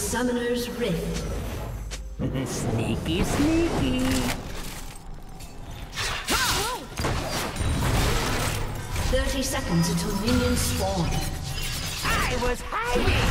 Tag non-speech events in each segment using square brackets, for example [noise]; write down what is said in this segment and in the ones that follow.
Summoner's Rift. [laughs] sneaky, sneaky. Thirty seconds until minions spawn. I was hiding!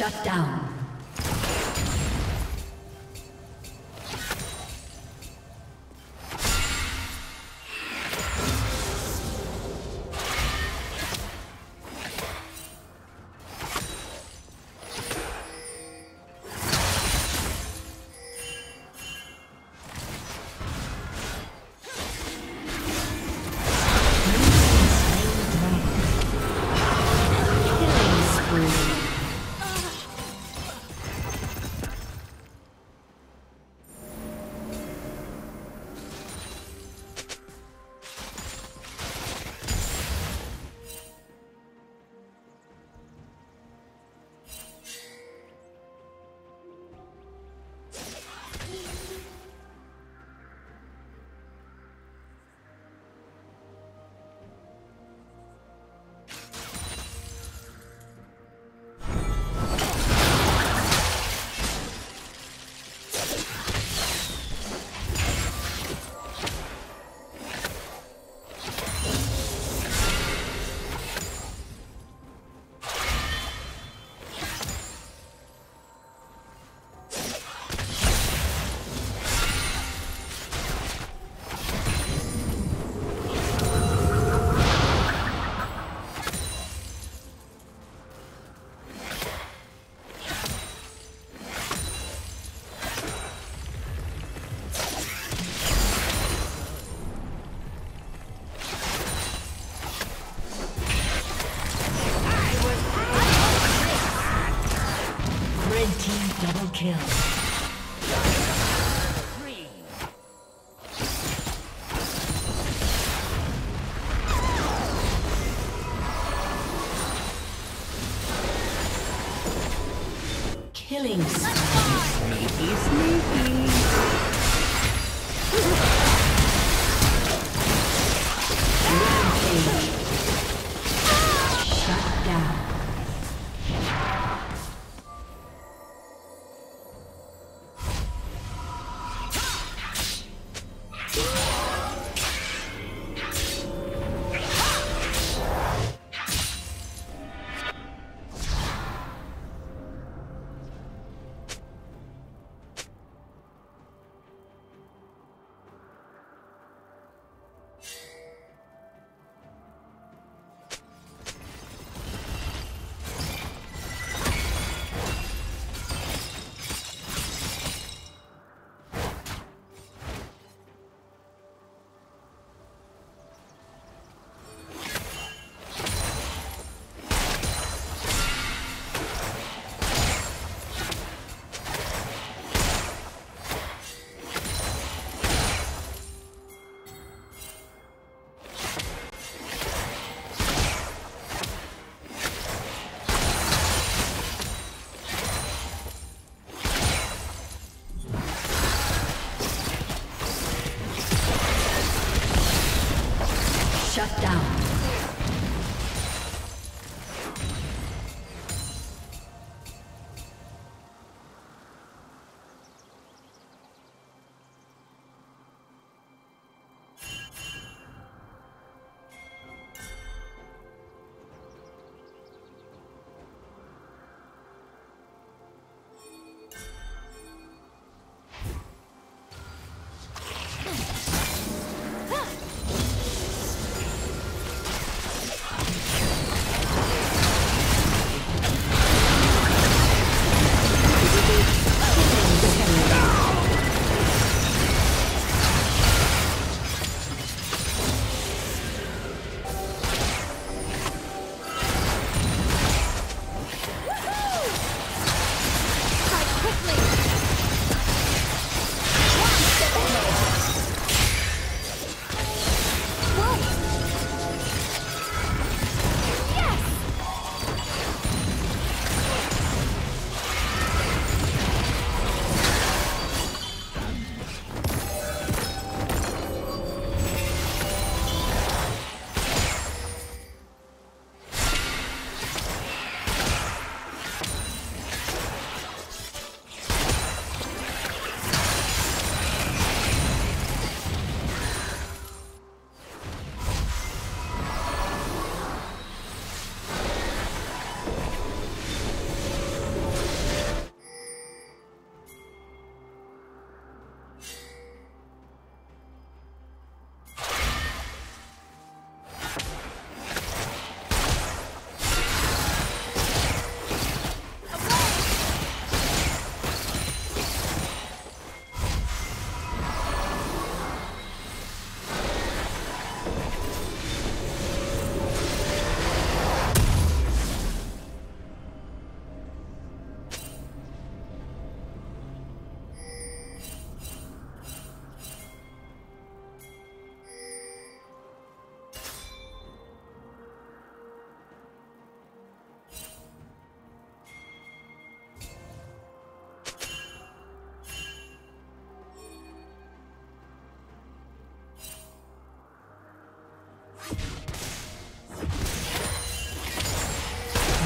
Shut down. kill. Killing.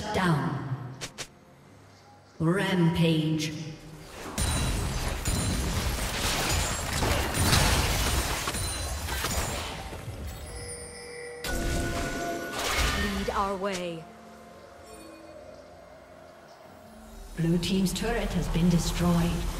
Shut down. Rampage. Lead our way. Blue Team's turret has been destroyed.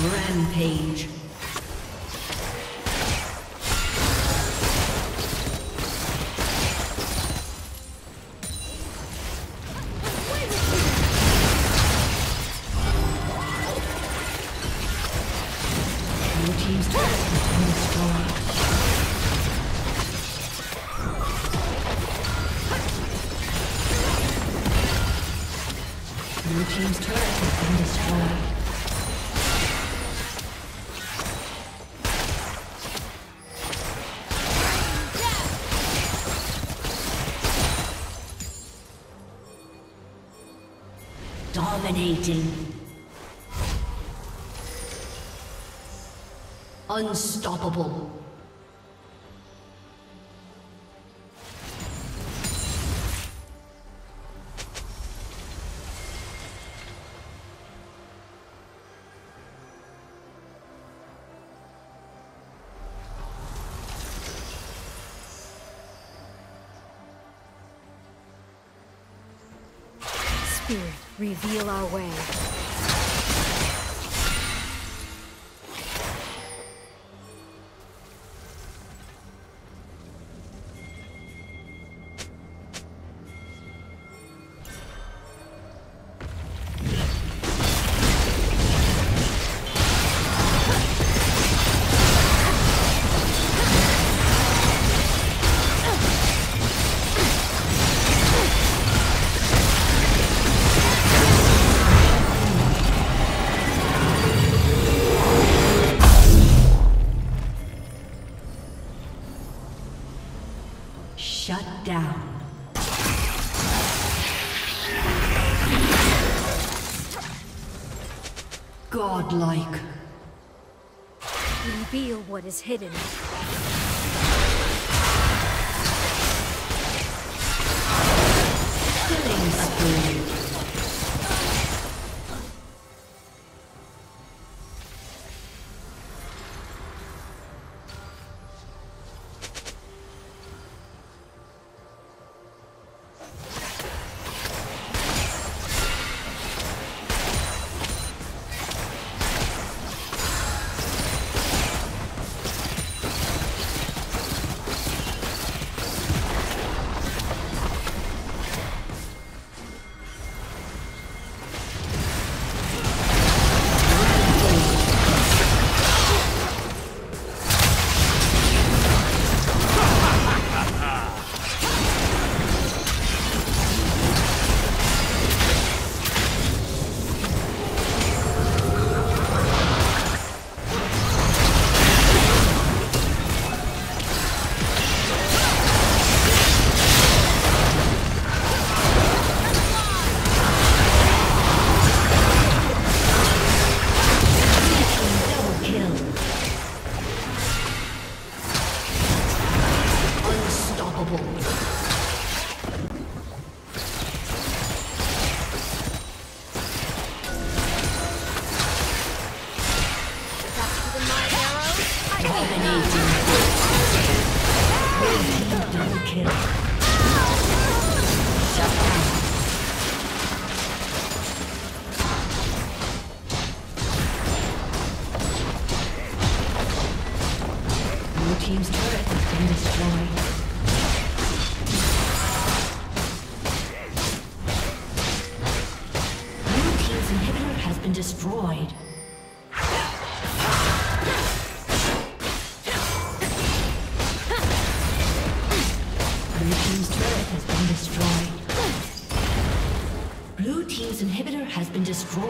Rampage. Unstoppable. Spirit, reveal our way. Is hidden. Team's inhibitor has been destroyed.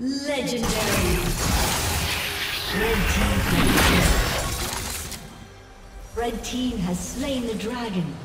Legendary. Red team Red team has slain the dragon.